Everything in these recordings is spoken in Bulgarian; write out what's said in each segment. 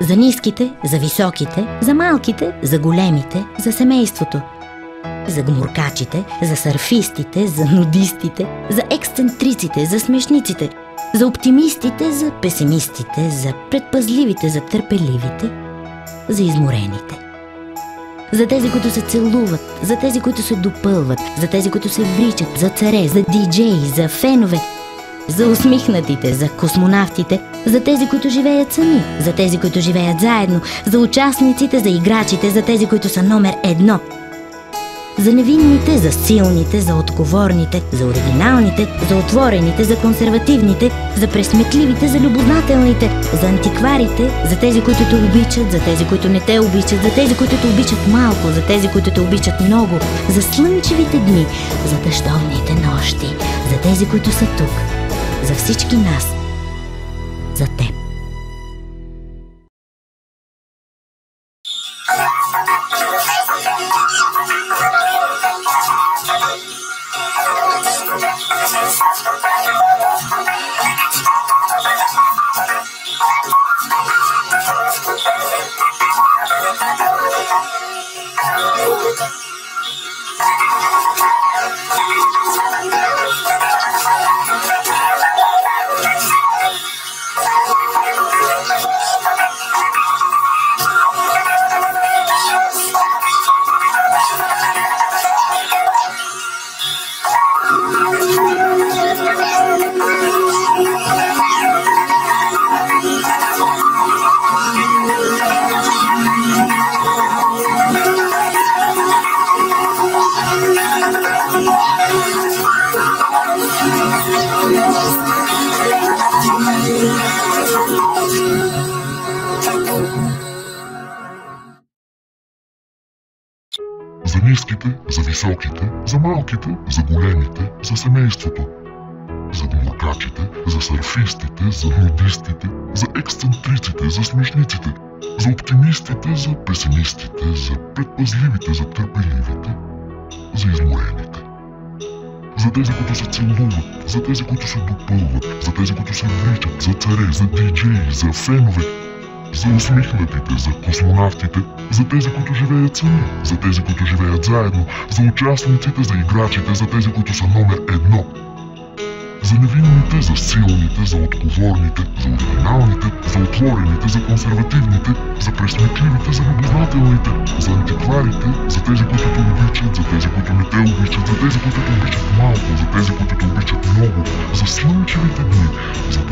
За ниските, за високите, за малките, за големите, за семейството. За гмуркачите, за сърфистите, за нудистите, за ексцентриците, за смешниците, за оптимистите, за песимистите, за предпазливите, за търпеливите, за изморените. За тези, които се целуват, за тези, които се допълват, за тези, които се вричат, за царе, за диджеи, за фенове, за усмихнатите, за космонавтите, за тези, които живеят сами, за тези, които живеят заедно, за участниците, за играчите, за тези, които са номер едно. За невинните, за силните, за отговорните, за оригиналните, за отворените, за консервативните, за пресметливите, за любознателните, за антикварите, за тези, които те обичат, за тези, които не те обичат, за тези, които те обичат малко, за тези, които те обичат много, за слънчевите дни, за дъждовните нощи, за тези, които са тук, за всички нас, за теб. За високите, за малките, за големите, за семейството. За гмуркачите, за сърфистите, за нудистите, за ексцентриците, за смешниците, за оптимистите, за песимистите, за предпазливите, за търпеливите, за изморените. За тези, които се целуват, за тези, които се допълват, за тези, които се вричат, за царе, за диджеи, за фенове, за усмихнатите, за космонавтите, за тези, които живеят сами, за тези, които живеят заедно, за участниците, за играчите, за тези, които са номер едно. За невинните, за силните, за отговорните, за оригиналните, за отворените, за консервативните, за пресметливите, за любознателните, за антикварите, за тези, които те обичат, за тези, които не те обичат, за тези, които те обичат малко, за тези, които те обичат много, за слънчевите дни, за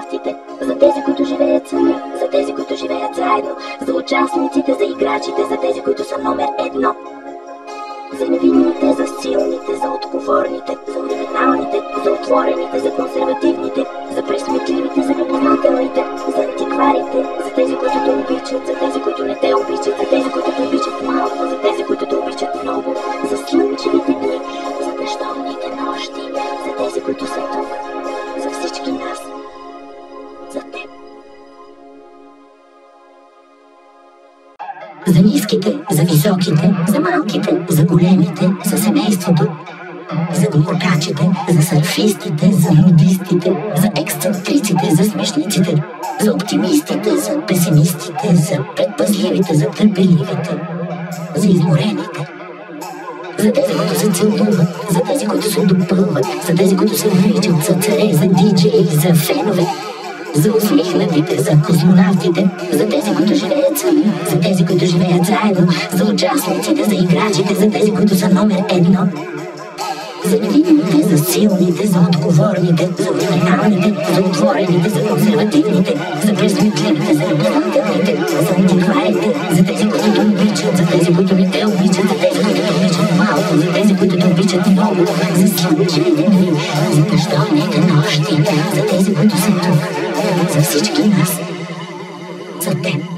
космонавтите, за тези, които живеят сами, за тези, които живеят заедно, за участниците, за играчите, за тези, които са номер едно. За невинните, за силните, за отговорните, за оригиналните, за отворените, за консервативните, за големите, за семейството, за гмуркачите, за сърфистите, за нудистите, за ексцентриците, за смешниците, за оптимистите, за песимистите, за предпазливите, за търпеливите, за изморените. За тези, които се целуват, за тези, които се допълват, за тези, които се вричат, за царе, за диджеи, за фенове, за усмихнатите, за космонавтите, за тези, които живеят които живеят заедно, за участниците, за играчите, за тези, които са номер едно. За невинните, за силните, за отговорните, за оригиналните, за отворените, за консервативните, за пресметливите, за любознателните, за антикварите, за тези, които те обичат, за тези, които не те обичат, за тези, които те обичат малко, за тези, които те обичат много, за слънчевите дни, за дъждовните нощи, за тези, които са тук, за всички нас, за теб.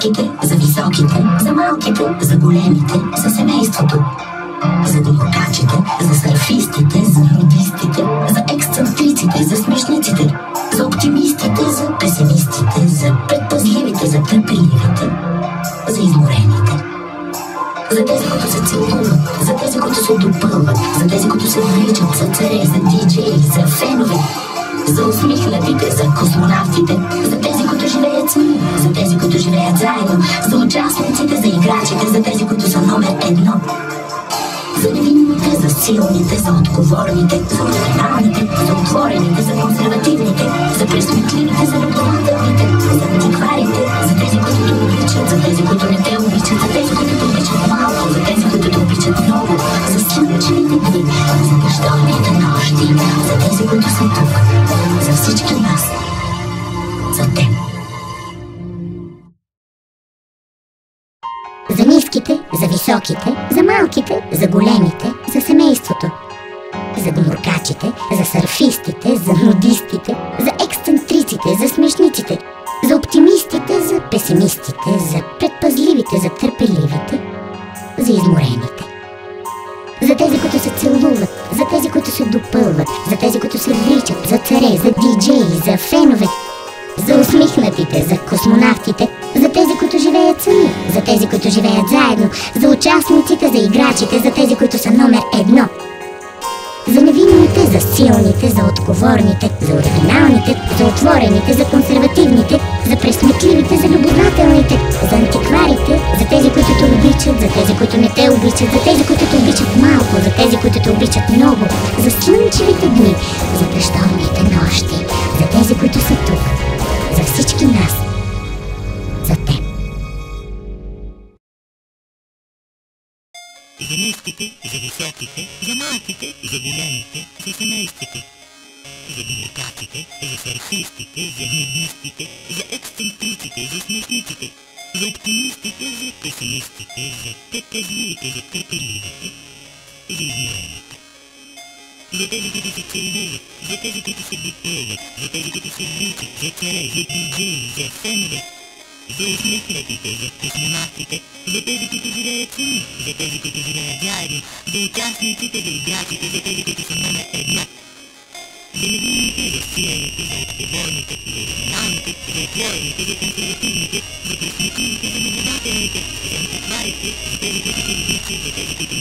Ниските, за високите, за малките, за големите, за семейството, за гуморкачите, за сърфистите, за нудистите, за ексцентриците, за смешниците, за оптимистите, за песимистите, за предпазливите, за търпеливите, за изморените. За тези, които се целуват, за тези, които се допълват, за тези, които се вличат, за царе, за диджеи, за фенове, за усмихнатите, за космонавтите, за тези, сами, за тези, които живеят заедно, за участниците, за играчите, за тези, които са номер едно. За невинните, за силните, за отговорните, за оригиналните, за отворените, за консервативните, за пресметливите, за любователните, за антикварите, за тези, които те обичат, за тези, които не те обичат, за тези, които те обичат малко, за тези, които те обичат много, за слънчевите дни, за дъждовните нощи, за тези, които са тук, За гмуркачите, за сърфистите, за нудистите, за ексцентриците, за смешниците, за оптимистите, за песимистите, за предпазливите, за търпеливите, за изморените. За тези, които се целуват, за тези, които се допълват, за тези, които се вличат, за царе, за диджеи, за фенове, за усмихнатите, за космонавтите, за тези, които живеят сами, за тези, които живеят заедно, за участниците, за играчите, за тези, които са номер едно. За невинните, за силните, за отговорните, за оригиналните, за отворените, за консервативните, за пресметливите, за любознателните, за антикварите, за тези, които те обичат, за тези, които не те обичат, за тези, които те обичат малко, за тези, които те обичат много, за слънчевите дни, за дъждовните нощи, за тези, които са тук, за ниските, за високите, за малките, за големите, за семейството. За гмуркачите, за сърфистите, за нудистите, за ексцентриците, за смешниците, за оптимистите,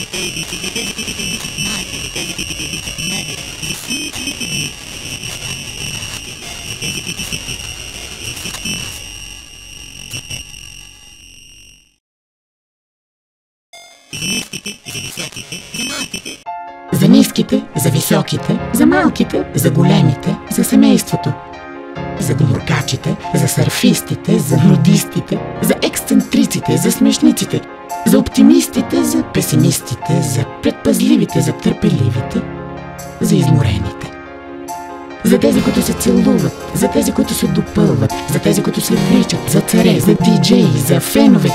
за големите, за семейството. За гмуркачите, за сърфистите, за нудистите, за ексцентриците, за смешниците, за оптимистите, за песимистите, за предпазливите, за търпеливите, за изморените. За тези, които се целуват, за тези, които се допълват, за тези, които се вличат, за царе, за диджеи, за фенове,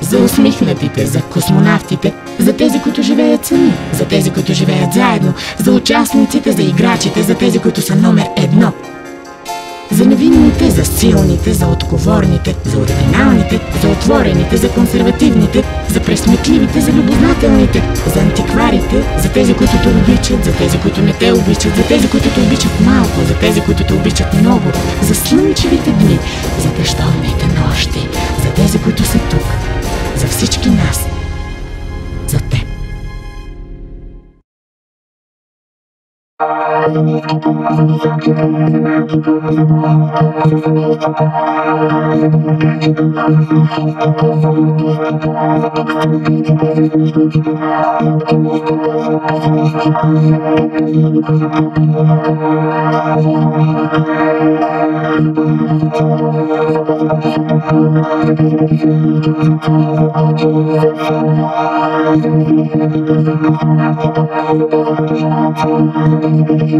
за усмихнатите, за космонавтите, за тези, които живеят сами, за тези, които живеят заедно, за участниците, за играчите, за тези, които са номер едно. За невинните, за силните, за отговорните, за оригиналните, за отворените, за консервативните, за пресметливите, за любознателните, за антикварите, за тези, които те обичат, за тези, които не те обичат, за тези, които те обичат малко, за тези, които те обичат много, за слънчевите дни, за дъждовните нощи, за тези, които са тук, за всички нас, I'm going to go to the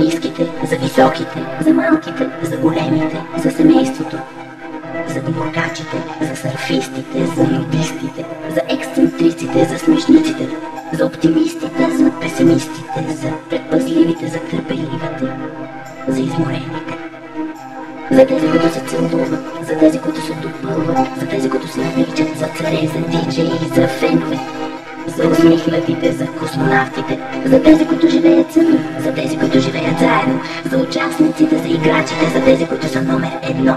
ниските, за високите, за малките, за големите, за семейството. За гмуркачите, за сърфистите, за нудистите, за ексцентриците, за смешниците, за оптимистите, за песимистите, за предпазливите, за търпеливите, за изморените. За тези, които се целуват, за тези, които се допълват, за тези, които се наричат за царе, за диджеи, за фенове, за усмихнатите, за космонавтите, за тези, които живеят сами, за тези, които живеят заедно, за участниците, за играчите, за тези, които са номер едно.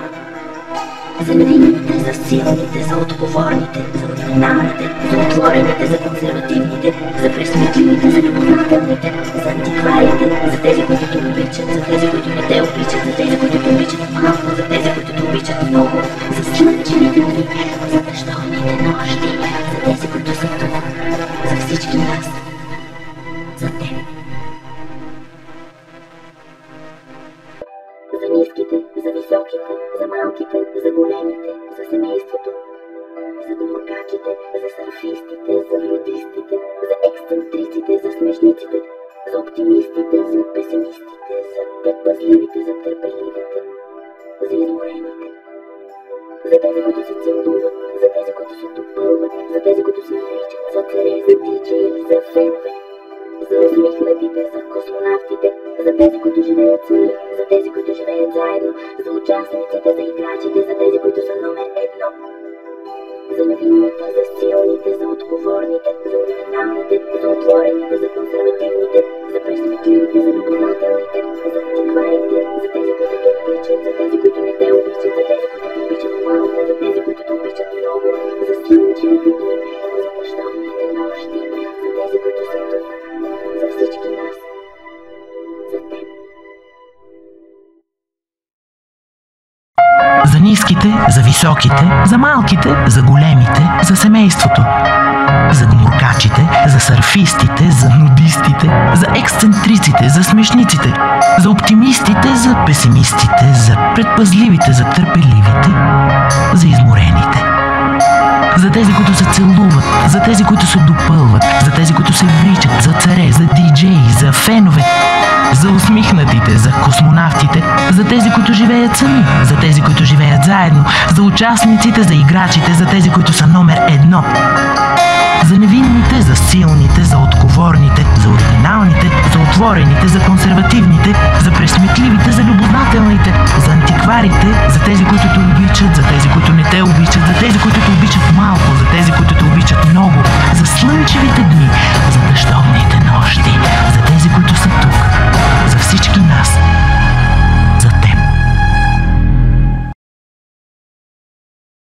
За невинните, за силните, за отговорните, за оригиналните, за отворените, за консервативните, за пресметливите, за любознателните, за антикварите, за тези, които те обичат, за тези, които не те обичат, за тези, които те обичат малко, за тези, които те обичат много, за слънчевите дни, за дъждовните нощи, всички нас, за теб. За ниските, за високите, за малките, за големите, за семейството, за гмуркачите, за сърфистите, за нудистите, за ексцентриците, за смешниците, за оптимистите, за песимистите, за предпазливите, за търпеливите, за изморените. За тези, които се целуват, за тези, които се допълват, за тези, които се наричат за царе, за диджеи, за фенове, за усмихнатите, за космонавтите, за тези, които живеят сами, за тези, които живеят заедно, за участниците, за играчите, за тези, които са номер едно. За невинните, за силните, за отговорните, за оригиналните, за отворените, за консервативните, за пресметливите, за любознателните, за антикварите, за тези, които те обичат, за тези, които не те обичат, за тези, които те обичат малко, за тези, които те обичат много, за слънчевите дни, за дъждовните нощи, за тези, които са тук, ниските, за високите, за малките, за големите, за семейството. За гмуркачите, за сърфистите, за нудистите, за ексцентриците, за смешниците, за оптимистите, за песимистите, за предпазливите, за търпеливите, за изморените. За тези, които се целуват, за тези, които се допълват, за тези, които се вличат, за царе, за диджеи, за фенове, за усмихнатите, за космонавтите, за тези, които живеят сами, за тези, които живеят заедно, за участниците, за играчите, за тези, които са номер едно. За невинните, за силните, за отговорните, за оригиналните, за отворените, за консервативните, за пресметливите, за любознателните, за антикварите, за тези, които те обичат, за тези, които не те обичат, за тези, които те обичат малко, за тези, които те обичат много, за слънчевите Сычкина.